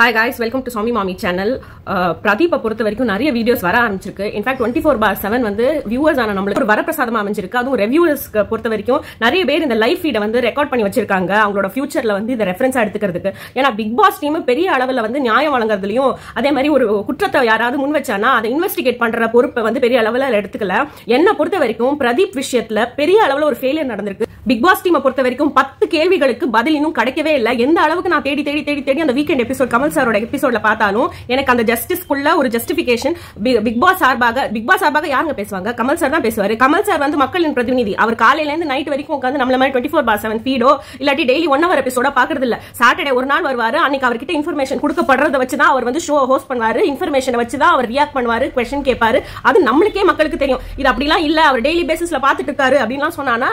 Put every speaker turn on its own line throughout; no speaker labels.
Hi guys welcome to சாமி மாமி channel பிரதீப்பை பொறுத்த வரைக்கும் நிறைய வீடியோஸ் வர ஆரம்பிச்சிருக்கு. In fact twenty four bar seven வந்து வியூவர்ஸ் ஆன நம்மளுக்கு ஒரு வரப்பிரசாதமாக அமைஞ்சிருக்கு. அதுவும் ரெவியூவர்ஸ்க்கு பொறுத்த வரைக்கும் நிறைய பேர் இந்த லைஃப் ஃபீடை வந்து ரெக்கார்ட் பண்ணி வச்சிருக்காங்க. அவங்களோட ஃபியூச்சரில் வந்து இதை ரெஃபரன்ஸாக எடுத்துக்கிறதுக்கு. ஏன்னா பிக் பாஸ் டீம் பெரிய அளவில் வந்து நியாயம் வழங்குறதுலையும் அதே மாதிரி ஒரு குற்றத்தை யாராவது முன் வச்சானா அதை இன்வெஸ்டிகேட் பண்ணுற பொறுப்பை வந்து பெரிய அளவில் எடுத்துக்கல. என்னை பொறுத்த வரைக்கும் பிரதீப் விஷயத்துல பெரிய அளவில் ஒரு ஃபெயிலியர் நடந்திருக்கு. பிக் பாஸ் டீமை பொறுத்த வரைக்கும் பத்து கேள்விகளுக்கு பதில் இன்னும் கிடைக்கவே இல்லை. எந்த அளவுக்கு நான் தேடி தேடி தேடி தேடி அந்த வீக்கெண்ட் எபிசோட் கமல் சாரோட எபிசோட்ல பார்த்தாலும் எனக்கு அந்த ஜஸ்டிஸ்க்குள்ள ஒரு ஜஸ்டிபிகேஷன் பிக் பாஸ் சார்பாக பிக் பாஸ் சார்பாக யாருங்க பேசுவாங்க? கமல் சார் தான் பேசுவாரு. கமல் சார் வந்து மக்களின் பிரதிநிதி. அவர் காலையில இருந்து நைட் வரைக்கும் உட்காந்து நம்மள மாதிரி டுவெண்ட்டி ஃபோர் பார் செவன் ஃபீடோ இல்லாட்டி டெய்லி ஒன் ஹவர் எபிசோட பாக்குறது இல்ல. சாட்டர்டே ஒரு நாள் வருவாரு அன்னைக்கு அவர்கிட்ட இன்ஃபர்மேஷன் கொடுக்கப்படுறத வச்சு தான் அவர் வந்து ஷோ ஹோஸ்ட் பண்ணுவாரு. இன்ஃபர்மேஷனை வச்சு தான் அவர் ரியாக்ட் பண்ணுவாரு கொஸ்டின் கேட்பாரு. அது நம்மளுக்கே மக்களுக்கு தெரியும். இது அப்படிலாம் இல்ல அவர் டெய்லி பேசிஸ்ல பாத்துட்டு இருக்காரு அப்படின்லாம் சொன்னானா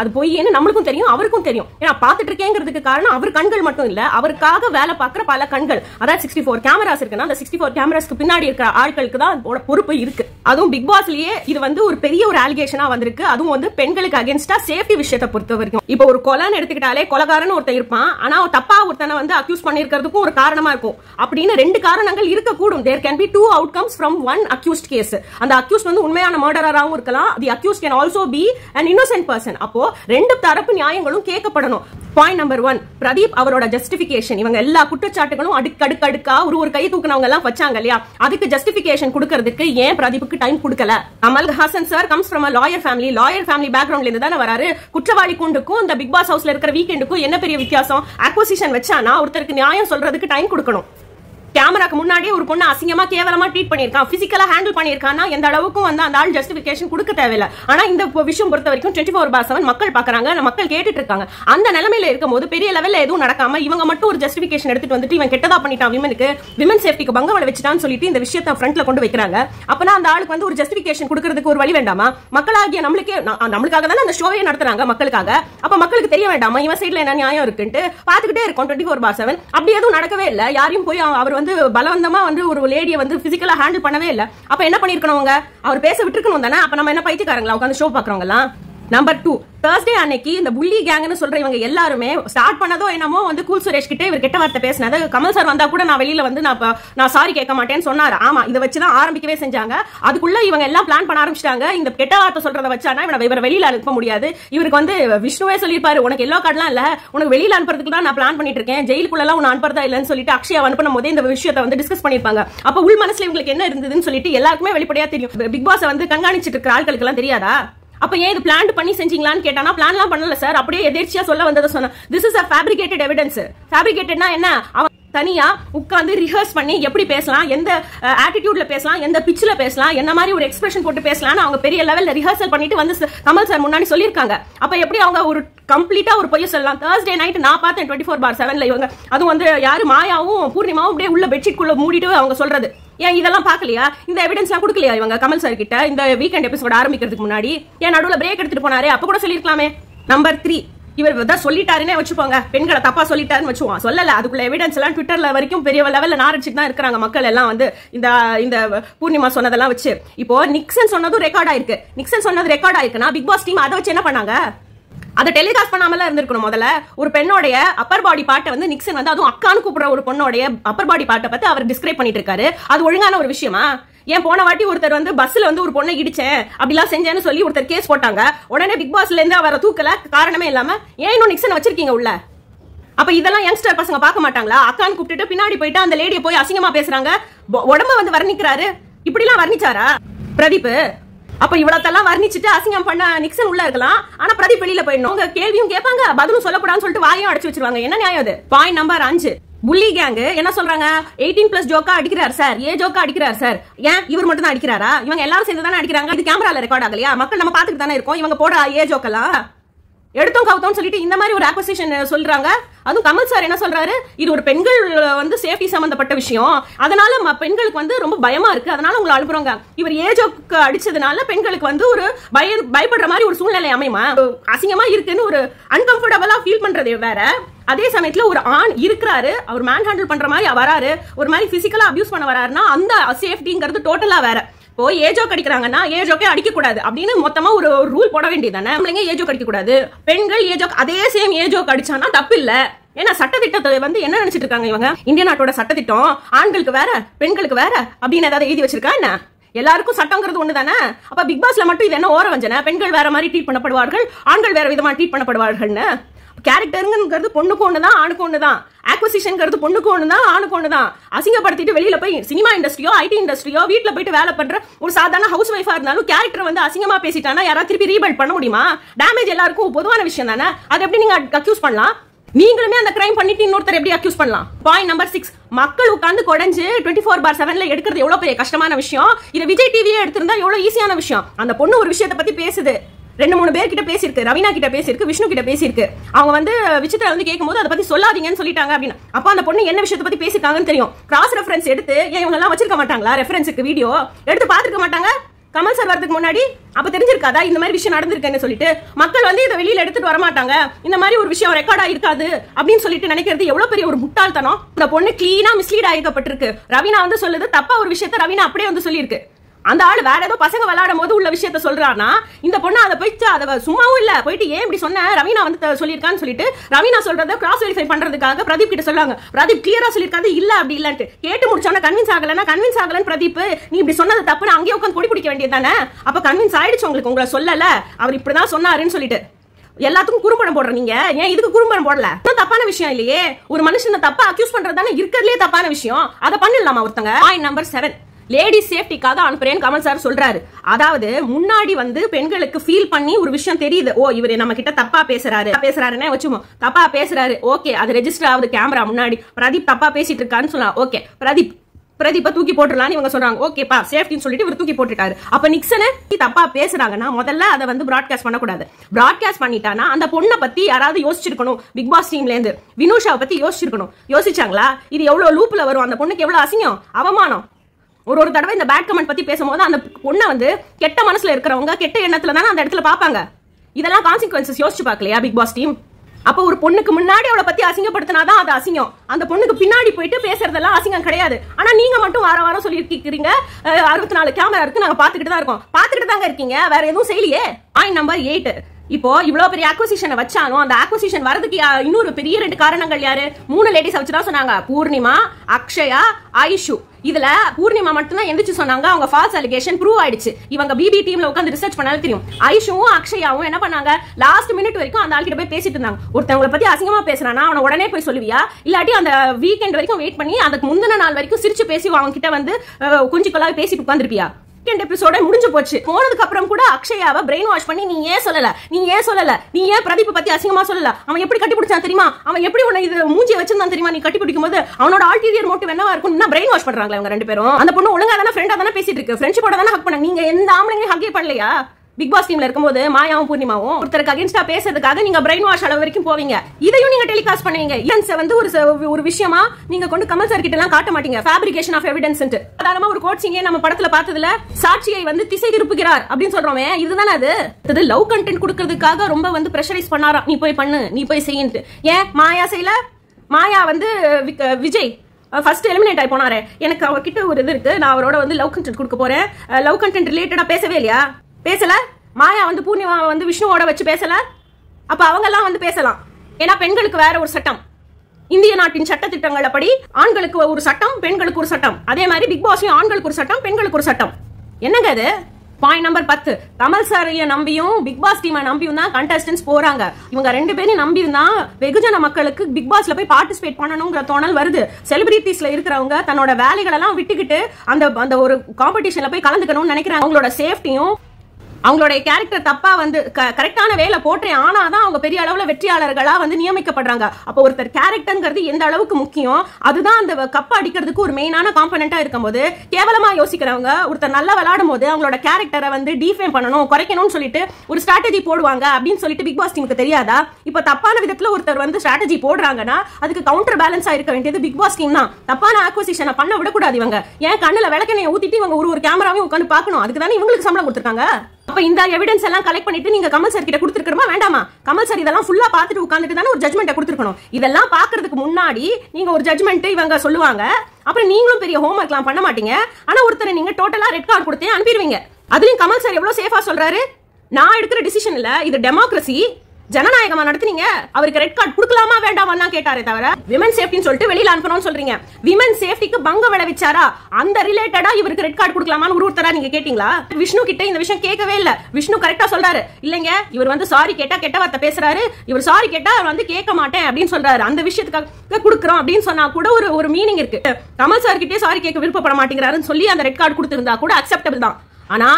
அது பொய்ன்னு நம்மளுக்கும் தெரியும் அவருக்கும் தெரியும். ஏன்னா பாத்துட்டு இருக்கேங்கிறதுக்கு காரணம் அவர் கண்கள் மட்டும் இல்ல அவருக்காக வேலை பார்க்குற பல கண்கள். அதாவது சிக்ஸ்டி ஃபோர் கேமராஸ் இருக்குன்னா அந்த சிக்ஸ்டி ஃபோர் கேமராஸ்க்கு பின்னாடி இருக்கிற ஆட்களுக்கு தான் அதோட பொறுப்பு இருக்கு. அதுவும் பிக் பாஸ்லயே இது வந்து ஒரு பெரிய ஒரு அலிகேஷனா வந்திருக்கு. அதுவும் வந்து பெண்களுக்கு அகேன்ஸ்டா சேஃப்டி விஷயத்தை பொறுத்த வரைக்கும். இப்போ ஒரு கொலைன்னு எடுத்துக்கிட்டாலே கொலகாரன் ஒருத்தன் இருப்பான். ஆனா அவன் தப்பா ஒருத்தனை வந்து அக்யூஸ் பண்ணிருக்கிறதுக்கும் ஒரு காரணமா இருக்கும். அப்படின்னு ரெண்டு காரணங்கள் இருக்கக்கூடும். There can be two outcomes from one accused case அந்த அக்யூஸ் வந்து உண்மையான மர்டராகவும் இருக்கலாம். The accused can also be an innocent person அப்போ ரெண்டு தரப்பு நியாயங்களும் கேட்கப்படணும். பாயிண்ட் நம்பர் ஒன் பிரதீப் அவரோட ஜஸ்டிபிகேஷன் இவங்க எல்லா குற்றச்சாட்டுகளும் அடுக்கு அடுக்கு அடுக்கா ஒரு ஒரு கை தூக்குனவங்க எல்லாம் வச்சாங்க இல்லையா? அதுக்கு ஜஸ்டிபிகேஷன் கொடுக்கறதுக்கு ஏன் பிரதீப்புக்கு டைம் கொடுக்கல. Amal Haasan sir comes from lawyer family lawyer family பேக்ரவுண்ட்ல இருந்து தானே வராரு. குற்றவாளி கூண்டுக்கும் இந்த பிக் பாஸ் ஹவுஸ்ல இருக்கிற வீக்கெண்டுக்கும் என்ன பெரிய வித்தியாசம்? அக்வசிஷன் வச்சானா ஒருத்தருக்கு நியாயம் சொல்றதுக்கு டைம் கொடுக்கணும். கேமராக்கு முன்னாடியே ஒரு பொண்ணு அசிங்கமா கேவலமா ட்ரீட் பண்ணிருக்கான் பிசிக்கலா ஹேண்டில் பண்ணிருக்கான்னா எந்த அளவுக்கும் வந்து அந்த ஆள் ஜஸ்டிபிகேஷன் கொடுக்க தேவையில்ல. ஆனா இந்த விஷயம் பொறுத்த வரைக்கும் டுவெண்ட்டி ஃபோர் பார் செவன் மக்கள் பாக்குறாங்க மக்கள் கேட்டுட்டு இருக்காங்க அந்த நிலைமையில இருக்கும் போது பெரிய லெவல்ல எதுவும் நடக்காம இவங்க மட்டும் ஒரு ஜஸ்டிபிகேஷன் எடுத்துட்டு வந்துட்டு இவன் கெட்டதா பண்ணிட்டான் விமனுக்கு விமன் சேஃப்டிக்கு பங்கம் வச்சுட்டான்னு சொல்லிட்டு இந்த விஷயத்தை ஃப்ரண்ட்ல கொண்டு வைக்கிறாங்க. அப்பனா அந்த ஆளுக்கு வந்து ஒரு ஜஸ்டிபிகேஷன் கொடுக்கறதுக்கு ஒரு வழி வேண்டாமா? மக்களாகிய நம்மளுக்கே நம்மளுக்காக தானே அந்த ஷோவே நடத்துறாங்க மக்களுக்காக. அப்ப மக்களுக்கு தெரிய வேண்டாமா? இவன் சைட்ல என்ன நியாயம் இருக்குன்ட்டு? பாத்துக்கிட்டே இருக்கும் டுவெண்ட்டி ஃபோர் பார் செவன் அப்படி எதுவும் நடக்கவே இல்லை. யாரையும் போய் அவர் வந்து பலவந்தமா வந்து ஒரு லேடியை வந்து பிசிக்கலா ஹேண்டில் பண்ணவே இல்ல. அப்ப என்ன பண்ணிருக்கணும் அவங்க? அவர் பேச விட்டுருக்கணும் தானே? அப்ப நம்ம என்ன பயிற்சிக்காரங்களா உட்காந்து ஷோ பாக்குறவங்க நம்பர் டூ தேர்ஸ்டே அன்னைக்கு இந்த புள்ளி கேங்னு சொல்ற இவங்க எல்லாருமே ஸ்டார்ட் பண்ணதோ என்னமோ வந்து கூல் சுரேஷ் கிட்டே இவர் கிட்ட வார்த்தை பேசினது கமல் சார் வந்தா கூட நான் வெளியில வந்து நான் நான் சாரி கேட்க மாட்டேன்னு சொன்னாரு. ஆமா இதை வச்சுதான் ஆரம்பிக்கவே செஞ்சாங்க. அதுக்குள்ள இவங்க எல்லாம் பிளான் பண்ண ஆரம்பிச்சிட்டாங்க. இந்த கெட்ட வார்த்தை சொல்றதை வச்சானா இவனை இவரை வெளியில அனுப்ப முடியாது. இவருக்கு வந்து விஷ்ணுவே சொல்லியிருப்பாரு உனக்கு எல்லோ கார்டுலாம் இல்ல. உனக்கு வெளியில அனுப்புறதுக்கு தான் நான் பிளான் பண்ணிட்டு இருக்கேன். ஜெயிலுக்குள்ள எல்லாம் உன் அனுப்புறதா இல்லைன்னு சொல்லிட்டு அக்ஷயா அனுப்பும் போதே இந்த விஷயத்தை வந்து டிஸ்கஸ் பண்ணிருப்பாங்க அப்ப உள் மனசுல இவங்களுக்கு என்ன இருந்ததுன்னு சொல்லிட்டு எல்லாருக்குமே வெளிப்படையா தெரியும். பிக் பாஸ் வந்து கண்காணிச்சிட்டு இருக்கிற ஆட்களுக்கு எல்லாம் தெரியாதா? அப்ப ஏன் இது பிளான் பண்ணி செஞ்சீங்களான்னு கேட்டானா பிளான்லாம் பண்ணல சார் அப்படியே எதிர்ச்சியா சொல்ல வந்ததை சொன்ன this is a fabricated evidence ஃபேப்ரிகேட்டட்னா என்ன? அவன் தனியா உட்காந்து ரிஹர்ஸ் பண்ணி எப்படி பேசலாம் எந்த ஆட்டிடியூட்ல பேசலாம் எந்த பிச்சில் பேசலாம் என்ன மாதிரி ஒரு எக்ஸ்பிரஷன் போட்டு பேசலாம்னு அவங்க பெரிய லெவல்ல ரிஹர்சல் பண்ணிட்டு வந்து கமல் சார் முன்னாடி சொல்லியிருக்காங்க. அப்ப எப்படி அவங்க ஒரு கம்ப்ளீட்டா ஒரு பொய்ய சொல்லலாம்? தேர்ஸ்டே நைட் நான் பார்த்தேன் டுவெண்ட்டி ஃபோர் பார் செவன்ல இவங்க. அதுவும் வந்து யாரு மாயாவும் பூர்ணிமாவும் அப்படியே உள்ள பெட்ஷீட் குள்ள மூடிட்டு அவங்க சொல்றது. ஏன் இதெல்லாம் பார்க்கலையா? இந்த எவிடன்ஸ்லாம் கொடுக்கலையா இவங்க கமல் சார் கிட்ட? இந்த வீக்கெண்ட் எபிசோட் ஆரம்பிக்கிறதுக்கு முன்னாடி. ஏன் நடுவில் பிரேக் எடுத்துட்டு போனாரு? அப்ப கூட சொல்லிருக்கலாமே நம்பர் த்ரீ இவர் தான் சொல்லிட்டாருன்னே வச்சுப்போங்க பெண்களை தப்பா சொல்லிட்டாருன்னு வச்சுவோம் சொல்லல. அதுக்குள்ள எவிடன்ஸ் எல்லாம் ட்விட்டர்ல வரைக்கும் பெரிய லெவல்ல நாரடிச்சுட்டு தான் இருக்கிறாங்க மக்கள் எல்லாம் வந்து இந்த இந்த பூர்ணிமா சொன்னதெல்லாம் வச்சு. இப்போ நிக்சன் சொன்னதும் ரெக்கார்ட் ஆயிருக்கு. நிக்சன் சொன்னது ரெக்கார்ட் ஆயிருக்குன்னா பிக் பாஸ் டீம் அதை வச்சு என்ன பண்ணாங்க? அதை டெலிகாஸ்ட் பண்ணாமல இருந்திருக்கணும் முதல்ல. ஒரு பெண்ணோடைய அப்பர் பாடி பாட்டை வந்து நிக்சன் வந்து அதுவும் அக்கான்னு கூப்பிடுற ஒரு பொண்ணோடைய அப்பர் பாடி பாட்டை பத்தி அவர் டிஸ்கிரைப் பண்ணிட்டு இருக்காரு. அது ஒழுங்கான ஒரு விஷயமா? ஏன் போன வாட்டி ஒருத்தர் வந்து பஸ்ல வந்து ஒரு பொண்ணை இடிச்சேன் அப்படிலாம் செஞ்சேன்னு சொல்லி ஒருத்தர் கேஸ் போட்டாங்க. உடனே பிக் பாஸ்ல இருந்து அவரை தூக்கல காரணமே இல்லாம ஏன் இன்னும் நிக்சன் வச்சிருக்கீங்க உள்ள? அப்ப இதெல்லாம் யங்ஸ்டர் பசங்க பார்க்க மாட்டாங்களா? அக்கான்னு கூப்பிட்டுட்டு பின்னாடி போயிட்டு அந்த லேடியை போய் அசிங்கமா பேசுறாங்க. உடம்ப வந்து வர்ணிக்கிறாரு. இப்படிலாம் வர்ணிச்சாரா? பிரதீப் அப்ப இவ்வளத்தெல்லாம் வர்ணிச்சுட்டு அசிங்கம் பண்ண நிக்சன் உள்ள இருக்கலாம். ஆனா பிரதீப் வெளியில போயிடணும். உங்க கேள்வியும் கேட்பாங்க. பதிலும் சொல்லக்கூடாதுன்னு சொல்லிட்டு வாயும் அடைச்சு வச்சிருவாங்க. என்ன நியாயம் அது? பாயிண்ட் நம்பர் அஞ்சு. புள்ளி கேங்கு என்ன சொல்றாங்க? எயிட்டீன் பிளஸ் ஜோக்கா அடிக்கிறார் சார் ஏ ஜோக்கா அடிக்கிறார் சார் ஏன்? இவர் மட்டும் தான் அடிக்கிறாரா? இவங்க எல்லாரும் சேர்ந்து தானே அடிக்கிறாங்க? இது கேமரால ரெக்கார்ட் ஆகலையா? மக்கள் நம்ம பாத்துட்டு தானே இருக்கோம். இவங்க போட ஏ ஜோக்கெல்லாம் எடுத்தோம் கவுத்தோம் சொல்லிட்டு இந்த மாதிரி ஒரு ஆக்வசிஷன் சொல்றாங்க. அதுவும் கமல் சார் என்ன சொல்றாரு? இது ஒரு பெண்கள் வந்து சேஃப்டி சம்பந்தப்பட்ட விஷயம். அதனால பெண்களுக்கு வந்து ரொம்ப பயமா இருக்கு. அதனால உங்களை அனுப்புறாங்க. இவர் ஏஜோக்கு அடிச்சதுனால பெண்களுக்கு வந்து ஒரு பய பயப்படுற மாதிரி ஒரு சூழ்நிலை அமையுமா? அசிங்கமா இருக்குன்னு ஒரு அன்கம்ஃபர்டபுளா ஃபீல் பண்றது வேற. அதே சமயத்துல ஒரு ஆண் இருக்கிறாரு. அவர் மேன் ஹேண்டில் பண்ற மாதிரி வராரு. ஒரு மாதிரி பிசிக்கலா அபியூஸ் பண்ண வராருன்னா அந்த சேஃப்டிங்கிறது டோட்டலா வேற. இப்போ ஏஜோக் அடிக்கிறாங்கன்னா ஏஜோக்கே அடிக்க கூடாது அப்படின்னு மொத்தமா ஒரு ரூல் போட வேண்டியதானே நம்மளங்க ஏஜோக் அடிக்க கூடாது பெண்கள் ஏஜோக் அதே சேம் ஏஜோக் அடிச்சானா தப்பு இல்ல ஏன்னா சட்டத்திட்டத்தை வந்து என்ன நினைச்சிட்டு இருக்காங்க இவங்க? இந்திய நாட்டோட சட்டத்திட்டம் ஆண்களுக்கு வேற பெண்களுக்கு வேற அப்படின்னு ஏதாவது எழுதி வச்சிருக்கா என்ன? எல்லாருக்கும் சட்டங்கிறது ஒன்று தானே அப்ப பிக் பாஸ்ல மட்டும் இது என்ன ஓர வஞ்சனை பெண்கள் வேற மாதிரி ட்ரீட் பண்ணப்படுவார்கள் ஆண்கள் வேற விதமா ட்ரீட் பண்ணப்படுவார்கள்னு. கேரக்டருங்கிறது பொண்ணுக்கு ஒன்று தான் ஆணுக்கு ஒன்று தான் ஆக்வசிஷன்ங்கிறது பொண்ணுக்கு ஒன்று தான் ஆணுக்கு ஒன்று தான் அசிங்கப்படுத்திட்டு வெளியில் போய் சினிமா இண்டஸ்ட்ரியோ ஐடி இண்டஸ்ட்ரியோ வீட்டில் போயிட்டு வேலை பண்ணுற ஒரு சாதாரண ஹவுஸ் ஒய்ஃபாக இருந்தாலும் கேரக்டர் வந்து அசிங்கமாக பேசிட்டானா யாராவது திருப்பி ரீபில்ட் பண்ண முடியுமா? டேமேஜ் எல்லாருக்கும் பொதுவான விஷயம் தானே? அதை எப்படி நீங்கள் அக்யூஸ் பண்ணலாம்? நீங்களுமே அந்த கிரைம் பண்ணிட்டு இன்னொருத்தர் எப்படி அக்யூஸ் பண்ணலாம்? பாயிண்ட் நம்பர் சிக்ஸ் மக்கள் உட்காந்து குடஞ்சு டுவெண்ட்டி ஃபோர் பார் செவன்ல எடுக்கிறது எவ்வளவு பெரிய கஷ்டமான விஷயம்? இதை விஜய் டிவியே எடுத்திருந்தா எவ்வளவு ஈஸியான விஷயம்? அந்த பொண்ணு ஒரு விஷயத்தை பத்தி பேசுது. ரெண்டு மூணு பேர் கிட்ட பேசியிருக்கு. ரவீனா கிட்ட பேசியிருக்கு விஷ்ணு கிட்ட பேசியிருக்கு. அவங்க வந்து விசித்ரா வந்து கேட்கும்போது அதை பத்தி சொல்லாதீங்கன்னு சொல்லிட்டாங்க அப்படின்னு. அப்ப அந்த பொண்ணு என்ன விஷயத்தை பத்தி பேசிருக்காங்கன்னு தெரியும். கிராஸ் ரெஃபரன்ஸ் எடுத்து ஏன் இவங்க எல்லாம் வச்சிருக்க மாட்டாங்களா? ரெஃபரன்ஸுக்கு வீடியோ எடுத்து பார்த்துருக்க மாட்டாங்க? கமல் சார் வரதுக்கு முன்னாடி? அப்ப தெரிஞ்சிருக்காதா? இந்த மாதிரி விஷயம் நடந்திருக்குன்னு சொல்லிட்டு மக்கள் வந்து இதை வெளியில எடுத்துட்டு வர மாட்டாங்க இந்த மாதிரி ஒரு விஷயம் ரெக்கார்டா இருக்காது அப்படின்னு சொல்லிட்டு நினைக்கிறது எவ்வளவு பெரிய ஒரு முட்டாள்தனம். இந்த பொண்ணு கிளீனா மிஸ்லீட் ஆகிக்கப்பட்டிருக்கு. ரவீனா வந்து சொல்லுது தப்பா ஒரு விஷயத்த ரவீனா அப்படியே வந்து சொல்லியிருக்கு. அந்த ஆள் வேற ஏதோ பசங்க விளையாடும் போது உள்ள விஷயத்த சொல்றானா இந்த பொண்ணு அதை போயிட்டு அதை சும்மாவும் இல்ல போயிட்டு ஏன் இப்படி சொன்ன? ரவீனா வந்து சொல்லியிருக்கான்னு சொல்லிட்டு ரவீனா சொல்றத கிராஸ் வெரிஃபை பண்றதுக்காக பிரதீப் கிட்ட சொல்றாங்க. பிரதீப் கிளியரா சொல்லியிருக்காது இல்ல அப்படி இல்லன்ட்டு. கேட்டு முடிச்சோன்னா கன்வின்ஸ் ஆகலன்னா கன்வின்ஸ் ஆகலன்னு பிரதீப் நீ இப்படி சொன்னது தப்புன்னு அங்கேயே உட்காந்து பொடி பிடிக்க வேண்டியது தானே? அப்ப கன்வின்ஸ் ஆயிடுச்சு உங்களுக்கு உங்களை சொல்லல. அவர் இப்படிதான் சொன்னாருன்னு சொல்லிட்டு. எல்லாத்துக்கும் குறும்படம் போடுற நீங்க. ஏன் இதுக்கு குறும்படம் போடல? தப்பான விஷயம் இல்லையே. ஒரு மனுஷனை தப்பா அக்யூஸ் பண்றது தானே இருக்கிறதுலே தப்பான விஷயம். அதை பண்ணிடலாமா ஒருத்தங்க? பாயிண்ட் நம்பர் செவன் லேடி சேஃப்டிக்காக அனுப்புறேன்னு கமல் சார் சொல்றாரு. அதாவது முன்னாடி வந்து பெண்களுக்கு ஃபீல் பண்ணி ஒரு விஷயம் தெரியுது. ஓ இவர் நம்ம கிட்ட தப்பா பேசுறாரு. பேசுறாருன்னே வச்சுமோ தப்பா பேசுறாரு. ஓகே அது ரெஜிஸ்டர் ஆகுது கேமரா முன்னாடி. பிரதீப் தப்பா பேசிட்டு இருக்கான்னு சொன்னா ஓகே. பிரதீப் பிரதீப்ப தூக்கி போட்டுடலாம்னு இவங்க சொல்றாங்க. ஓகேப்பா சேஃப்டின்னு சொல்லிட்டு இவர் தூக்கி போட்டுட்டாரு. அப்ப நிக்சனை தப்பா பேசுறாங்கன்னா முதல்ல அதை வந்து பிராட்காஸ்ட் பண்ணக்கூடாது. பிராட்காஸ்ட் பண்ணிட்டானா அந்த பொண்ணை பத்தி யாராவது யோசிச்சிருக்கணும். பிக் பாஸ் டீம்ல இருந்து. வினுஷாவை பத்தி யோசிச்சிருக்கணும். யோசிச்சாங்களா? இது எவ்வளவு லூப்ல வரும்? அந்த பொண்ணுக்கு எவ்வளவு அசிங்கம்? அவமானம்? ஒரு ஒரு தடவை இந்த பேட் கமெண்ட் பத்தி பேசும்போது அந்த பொண்ணை வந்து கெட்ட மனசுல இருக்கிறவங்க கெட்ட எண்ணத்துல தானே அந்த இடத்துல பாப்பாங்க இதெல்லாம் கான்சிக்வன்சஸ் யோசிச்சு பார்க்கலையா பிக் பாஸ் டீம் அப்ப ஒரு பொண்ணுக்கு முன்னாடி அவளை பத்தி அசிங்கப்படுத்தினாதான் அது அசிங்கம். அந்த பொண்ணுக்கு பின்னாடி போயிட்டு பேசுறதெல்லாம் அசிங்கம் கிடையாது. ஆனா நீங்க மட்டும் வார வாரம் சொல்லி இருக்கீங்க அறுபத்தி நாலு கேமரா இருக்கு நாங்க பாத்துக்கிட்டு தான் இருக்கோம். பாத்துக்கிட்டு தாங்க இருக்கீங்க வேற எதுவும் செய்யலையே? பாயிண்ட் நம்பர் எயிட் இப்போ இவ்வளவு பெரிய அக்வசிஷனை வச்சாலும் அந்த அக்வசிஷன் வரதுக்கு இன்னொரு பெரிய ரெண்டு காரணங்கள் யாரு? மூணு லேடிஸ் வச்சு தான் சொன்னாங்க. பூர்ணிமா அக்ஷயா ஆயுஷு இதுல பூர்ணிமா மட்டும் தான் எந்திரிச்சு சொன்னாங்க. அவங்க ஃபால்ஸ் அலிகேஷன் ப்ரூவ் ஆயிடுச்சு. இவங்க பிபி டீம்ல உட்காந்து ரிசர்ச் பண்ணாலும் தெரியும். ஐஷுவும் அக்ஷயாவும் என்ன பண்ணாங்க? லாஸ்ட் மினிட் வரைக்கும் அந்த ஆள்கிட்ட போய் பேசிட்டு இருந்தாங்க. ஒருத்தவங்களை பத்தி அசிங்கமா பேசுறானா? அவனை உடனே போய் சொல்லுவியா? இல்லாட்டி அந்த வீக்கெண்ட் வரைக்கும் வெயிட் பண்ணி அதுக்கு முந்தின நாள் வரைக்கும் சிரிச்சு பேசி அவங்க கிட்ட வந்து குஞ்சு கொள்ளாவே பேசிட்டு உட்காந்துருப்பியா செகண்ட் எபிசோட முடிஞ்சு போச்சு. போனதுக்கு அப்புறம் கூட அக்ஷயாவை பிரெயின் வாஷ் பண்ணி நீ ஏன் சொல்லல? நீ ஏன் சொல்லல? நீ ஏன் பிரதீப் பத்தி அசிங்கமா சொல்லல? அவன் எப்படி கட்டி பிடிச்சான் தெரியுமா? அவன் எப்படி உன்னை இது மூஞ்சி வச்சிருந்தான் தெரியுமா? நீ கட்டி பிடிக்கும் போது அவனோட ஆல்டீரியர் மோட்டிவ் என்னவா இருக்கும் பிரெயின் வாஷ் பண்றாங்களா அவங்க ரெண்டு பேரும். அந்த பொண்ணு ஒழுங்கா தானே ஃப்ரெண்டா தானே பேசிட்டு இருக்கு. ஃப்ரெண்ட்ஷிப்போட தானே ஹக் பண்ண நீங்க எந்த ஆம்பளைங்க ஹக்கே பண்ணலையா? பிக் பாஸ் டீம்ல இருக்கும்போது மாயாவும் பூர்ணிமாவும் ஒருத்தருக்கு அகேன்ஸ்டா பேசுறதுக்காக நீங்க பிரெயின் வாஷ் அளவு வரைக்கும் போவீங்க. இதையும் நீங்க டெலிகாஸ்ட் பண்ணுவீங்க. ஈவன்ஸ் வந்து ஒரு ஒரு விஷயமா நீங்க கொண்டு கமல் சார் கிட்ட எல்லாம் காட்ட மாட்டீங்க. ஃபேப்ரிகேஷன் ஆஃப் எவிடன்ஸ் சாதாரணமா ஒரு கோச்சிங்கே நம்ம படத்துல பார்த்ததுல சாட்சியை வந்து திசை திருப்புகிறார் அப்படின்னு சொல்றோமே இதுதானே அது? இது லவ் கண்டென்ட் கொடுக்கறதுக்காக ரொம்ப வந்து ப்ரெஷரைஸ் பண்ணாராம். நீ போய் பண்ணு நீ போய் செய்யின்ட்டு. ஏன்? மாயா செய்யல? மாயா வந்து விக்- விஜய் ஃபர்ஸ்ட் எலிமினேட் ஆகி போனாரு. எனக்கு அவர்கிட்ட ஒரு இது இருக்கு. நான் அவரோட வந்து லவ் கண்டென்ட் கொடுக்க போறேன். லவ் கண்டென்ட் ரிலேட்டடா பேசவே இல்லையா? பேசல? மாயா வந்து பூர்ணிமா வந்து விஷ்ணுவோட வச்சு பேசல. அப்ப அவங்கெல்லாம் வந்து பேசலாம். ஏன்னா பெண்களுக்கு வேற ஒரு சட்டம். இந்திய நாட்டின் சட்ட திட்டங்கள் அப்படி ஆண்களுக்கு ஒரு சட்டம் பெண்களுக்கு ஒரு சட்டம். அதே மாதிரி பிக் பாஸ்லயும் ஆண்களுக்கு ஒரு சட்டம் பெண்களுக்கு ஒரு சட்டம். என்னங்க அது? பாயிண்ட் நம்பர் பத்து. கமல் சாரைய நம்பியும் பிக் பாஸ் டீமை நம்பியும் தான் கண்டஸ்டன்ஸ் போறாங்க. இவங்க ரெண்டு பேரையும் நம்பியும் தான் வெகுஜன மக்களுக்கு பிக் பாஸ்ல போய் பார்ட்டிசிபேட் பண்ணணுங்கிற தோணல் வருது. செலிபிரிட்டிஸ்ல இருக்கிறவங்க தன்னோட வேலைகளெல்லாம் விட்டுக்கிட்டு அந்த அந்த ஒரு காம்படிஷன்ல போய் கலந்துக்கணும்னு நினைக்கிறாங்க. அவங்களோட சேஃப்டியும் அவங்களுடைய கேரக்டர் தப்பா வந்து கரெக்டான வேலை போட்டே ஆனாதான் அவங்க பெரிய அளவுல வெற்றியாளர்களா வந்து நியமிக்கப்படுறாங்க. அப்போ ஒருத்தர் கேரக்டர்ங்கிறது எந்த அளவுக்கு முக்கியம்? அதுதான் அந்த கப் அடிக்கிறதுக்கு ஒரு மெயினான காம்பனண்டா இருக்கும்போது கேவலமா யோசிக்கிறவங்க ஒருத்தர் நல்லா விளையாடும் போது அவங்களோட கேரக்டரை வந்து டிஃபைன் பண்ணணும் குறைக்கணும்னு சொல்லிட்டு ஒரு ஸ்ட்ராட்டஜி போடுவாங்க அப்படின்னு சொல்லிட்டு பிக் பாஸ் டீமுக்கு தெரியாதா? இப்போ தப்பான விதத்துல ஒருத்தர் வந்து ஸ்ட்ராட்டஜி போடுறாங்கன்னா அதுக்கு கவுண்டர் பேலன்ஸா இருக்க வேண்டியது பிக் பாஸ் டீம் தான். தப்பான ஆக்வசிஷனை பண்ண விடக்கூடாது இவங்க. ஏன் கண்ணுல விளக்கெண்ணையை ஊத்திட்டு இவங்க ஒரு ஒரு கேமராவையும் உட்காந்து பார்க்கணும்? அதுக்கு தானே இவங்களுக்கு சம்பளம் கொடுத்துருக்காங்க? அப்ப இந்த எவிடன்ஸ் எல்லாம் கலெக்ட் பண்ணிட்டு நீங்க கமல் சார் கிட்ட கொடுத்துருக்கணுமா வேண்டாமா? கமல் சார் இதெல்லாம் ஃபுல்லா பார்த்துட்டு உட்காந்துட்டு தானே ஒரு ஜட்மெண்ட் கொடுத்துருக்கணும். இதெல்லாம் பாக்குறதுக்கு முன்னாடி நீங்க ஒரு ஜட்மெண்ட் இவங்க சொல்லுவாங்க. அப்புறம் நீங்களும் பெரிய ஹோம்ஒர்க்லாம் பண்ண மாட்டீங்க. ஆனா ஒருத்தரை நீங்க டோட்டலா ரெட் கார்டு கொடுத்தே அனுப்பிடுவீங்க. அதுலயும் கமல் சார் எவ்வளவு சேஃபா சொல்றாரு? நான் எடுக்கிற டிசிஷன் இல்ல இது டெமோக்ரஸி ஜனநாயகமா நடத்துனீங்க? அவருக்கு ரெட் கார்டு கொடுக்கலாமா வேண்டாமா கேட்டாரே தவிர விமன் சேஃப்டின்னு சொல்லிட்டு வெளியில அனுப்பணும்னு சொல்றீங்க. விமன் சேஃப்டிக்கு பங்க விளைவிச்சாரா? அந்த ரிலேட்டடா இவருக்கு ரெட் கார்டு கொடுக்கலாமான்னு ஒருத்தரா நீங்க கேட்டீங்களா? விஷ்ணு கிட்ட இந்த விஷயம் கேட்கவே இல்ல. விஷ்ணு கரெக்டா சொல்றாரு. இல்லைங்க இவர் வந்து சாரி கேட்டா கெட்ட வார்த்தை பேசுறாரு. இவர் சாரி கேட்டா அவர் வந்து கேட்க மாட்டேன் அப்படின்னு சொல்றாரு. அந்த விஷயத்துக்காக கொடுக்குறோம் அப்படின்னு சொன்னா கூட ஒரு ஒரு மீனிங் இருக்கு. கமல் சார் கிட்டே சாரி கேட்க விருப்பப்பட மாட்டேங்கிறாருன்னு சொல்லி அந்த ரெட் கார்டு கொடுத்திருந்தா கூட அக்செப்டபிள் தான். ஆனா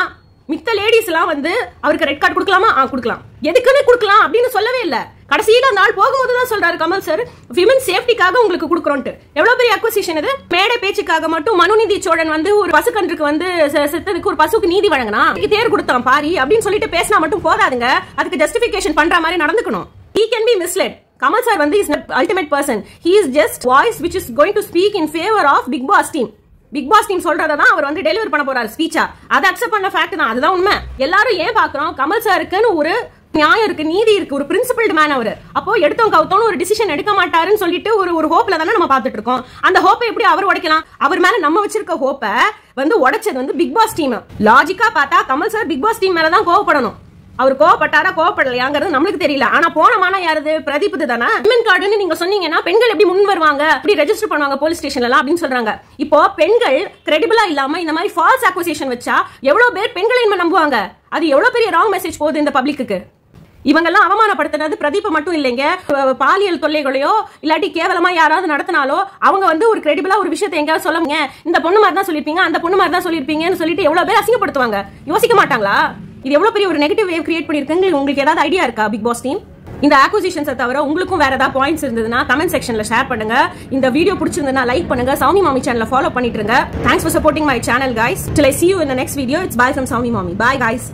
மித்த லேடிஸ் எல்லாம் வந்து அவருக்கு ரெட் கார்டு கொடுக்கலாமா? ஆ கொடுக்கலாம். எதுக்குன்னு கொடுக்கலாம் அப்படின்னு சொல்லவே இல்ல. கடைசியில அந்த ஆள் போகும்போது தான் சொல்றாரு கமல் சார் விமன் சேஃப்டிக்காக உங்களுக்கு கொடுக்குறோன்ட்டு. எவ்வளவு பெரிய அக்வசிஷன் இது? மேடை பேச்சுக்காக மட்டும் மனுநீதி சோழன் வந்து ஒரு பசுக்கன்றுக்கு வந்து செத்ததுக்கு ஒரு பசுக்கு நீதி வழங்கினா தேர் கொடுத்தான் பாரி அப்படின்னு சொல்லிட்டு பேசினா மட்டும் போதாதுங்க. அதுக்கு ஜஸ்டிபிகேஷன் பண்ற மாதிரி நடந்துக்கணும். He can be misled Kamal sir வந்து is ultimate person he is just voice which is going to speak in favour of Bigg Boss team Bigg Boss team சொல்றத தான் அவர் வந்து டெலிவர் பண்ண போறாரு ஸ்பீச்சா அதை அக்செப்ட் பண்ண ஃபேக்ட் தான் அதுதான் உண்மை. எல்லாரும் ஏன் பாக்குறோம் கமல் சாருக்குன்னு ஒரு நியாயம் இருக்கு நீதி இருக்கு ஒரு பிரின்சிபல்டு மேன் அவர். அப்போ எடுத்தோம் கவுத்தோம் ஒரு டிசிஷன் எடுக்க மாட்டாருன்னு சொல்லிட்டு ஒரு ஒரு ஹோப்ல தானே நம்ம பாத்துட்டு இருக்கோம். அந்த ஹோப்பை எப்படி அவர் உடைக்கலாம்? அவர் மேல நம்ம வச்சிருக்க ஹோப்பை வந்து உடைச்சது வந்து பிக் பாஸ் டீம் லாஜிக்கா பார்த்தா Kamal sir Bigg Boss team மேல தான் கோவப்படணும். அவர் கோவப்பட்டாரா கோவப்படலையாங்கிறது நம்மளுக்கு தெரியல. ஆனா போனமான யாரு பிரதீப் தானே? விமன் கார்டுன்னு நீங்க சொன்னீங்கன்னா பெண்கள் எப்படி முன் வருவாங்க? அப்படி ரெஜிஸ்டர் பண்ணுவாங்க போலீஸ் ஸ்டேஷன்ல எல்லாம் அப்படின்னு சொல்றாங்க. இப்போ பெண்கள் கிரெடிபிளா இல்லாம இந்த மாதிரி ஃபால்ஸ் அக்வசேஷன் வச்சா எவ்வளவு பேர் பெண்களை நம்புவாங்க? அது எவ்வளவு பெரிய ராங் மெசேஜ் போகுது இந்த பப்ளிக்கு இவங்கெல்லாம் அவமானப்படுத்தினது பிரதீப் மட்டும் இல்லைங்க. பாலியல் தொல்லைகளையோ இல்லாட்டி கேவலமா யாராவது நடத்தினாலோ அவங்க வந்து ஒரு கிரெடிபிளா ஒரு விஷயத்தை எங்கேயாவது சொல்லுங்க இந்த பொண்ணு மாதிரி தான் சொல்லிருப்பீங்க அந்த பொண்ணு மாதிரி தான் சொல்லிருப்பீங்கன்னு சொல்லிட்டு எவ்வளவு பேர் அசிங்கப்படுத்துவாங்க? யோசிக்க மாட்டாங்களா? இது எவ்வளவு பெரிய ஒரு நெகட்டிவ் வேவ் கிரியேட் பண்ணிருக்குங்க உங்களுக்கு ஏதாவது ஐடியா இருக்கா பிக் பாஸ் டீம் இந்த ஆக்விசிஷன்ஸை தவிர உங்களுக்கும் வேற ஏதாவது பாயிண்ட்ஸ் இருந்ததுன்னா கமெண்ட் செக்ஷன்ல ஷேர் பண்ணுங்க. இந்த வீடியோ பிடிச்சிருந்ததுன்னா லைக் பண்ணுங்க. சாமி மாமி சேனல ஃபாலோ பண்ணிட்டு இருங்க. Thanks for supporting my channel guys till I see you இந்த next video it's bye from Sami Mami. Bye guys